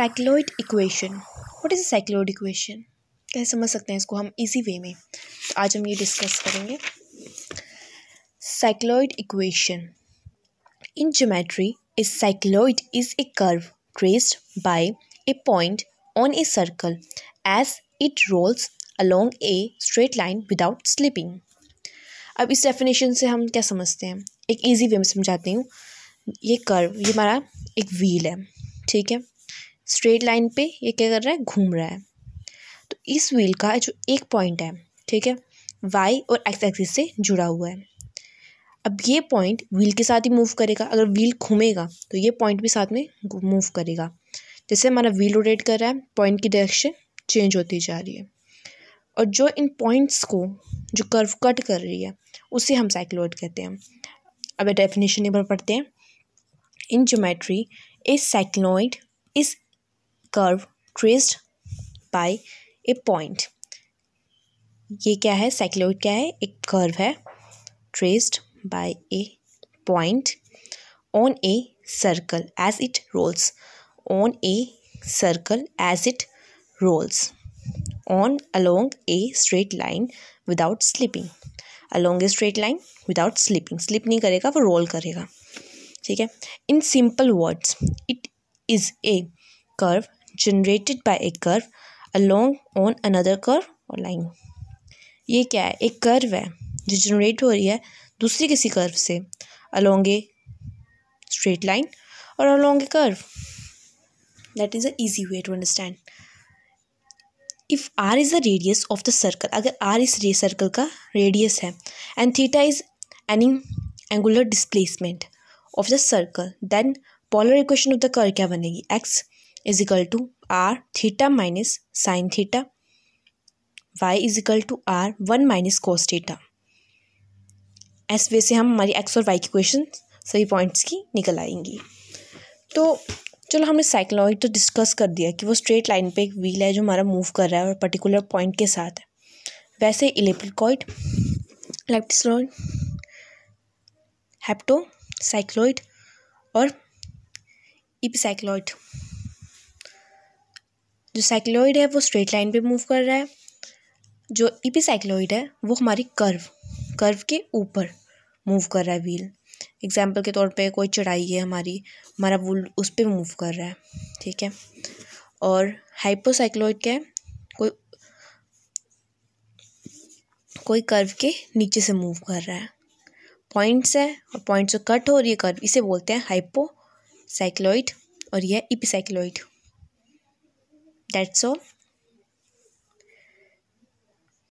Cycloid equation what is a cycloid equation कैसे समझ सकते हैं इसको हम इजी वे में? तो आज हम ये डिस्कस करेंगे। Cycloid equation in geometry a cycloid is a curve traced by a point on a circle as it rolls along a straight line without slipping अब इस डेफिनेशन से हम क्या समझते हैं? एक इजी वे में समझाती हूँ। ये कर्व ये हमारा एक व्हील है, ठीक है? स्ट्रेट लाइन पे ये क्या कर रहा है? घूम रहा है। तो इस व्हील का जो एक पॉइंट है, ठीक है वाई और एक्स एक्सिस से जुड़ा हुआ है। अब ये पॉइंट व्हील के साथ ही मूव करेगा। अगर व्हील घूमेगा तो ये पॉइंट भी साथ में मूव करेगा। जैसे हमारा व्हील रोटेट कर रहा है पॉइंट की डायरेक्शन चेंज होती जा रही है। और जो इन पॉइंट्स को जो कर्व कट कर रही है, उसे हम साइक्लोइड कहते हैं। अब डेफिनेशन एक बार पढ़ते हैं। In geometry a cycloid is curve traced by a point ये क्या है? साइक्लोइड क्या है? एक कर्व है traced by a point on a circle as it rolls on a circle as it rolls on along a straight line without slipping along a straight line without slipping slip नहीं करेगा, वो roll करेगा। ठीक है? In simple words it is a curve generated by a curve along on another curve और line ये क्या है? एक कर्व है जो जनरेट हो रही है दूसरी किसी कर्व से अलोंग ए स्ट्रेट लाइन और along a curve that is a easy way to understand if R is the radius of the circle अगर आर इस सर्कल का रेडियस है and theta is any angular displacement of the circle then polar equation of the curve क्या बनेगी? X is equal to R theta minus sine theta Y is equal to R one minus cos theta ऐसे वे से हम हमारी x और Y की question सभी points की निकल आएँगी। तो चलो हमने साइक्लॉइड तो डिस्कस कर दिया कि वो स्ट्रेट लाइन पे एक व्हील है जो हमारा मूव कर रहा है और पर्टिकुलर पॉइंट के साथ है। वैसे इलेप्टिकॉइड लेप्टिसलॉइड हेप्टो साइक्लॉइड और इपसाइक्लॉइड जो साइक्लॉइड है, वो स्ट्रेट लाइन पे मूव कर रहा है। जो इपीसाइक्लॉइड है, वो हमारी कर्व कर्व के ऊपर मूव कर रहा है व्हील एग्ज़ाम्पल के तौर पे कोई चढ़ाई है हमारी, हमारा वुल उस पर मूव कर रहा है, ठीक है? और हाइपोसाइक्लॉइड क्या है? कोई कोई कर्व के नीचे से मूव कर रहा है। पॉइंट्स है, और पॉइंट्स जो कट हो रही है कर्व इसे बोलते हैं हाइपोसाइक्लॉइड और यह इपीसाइक्लॉइड that's all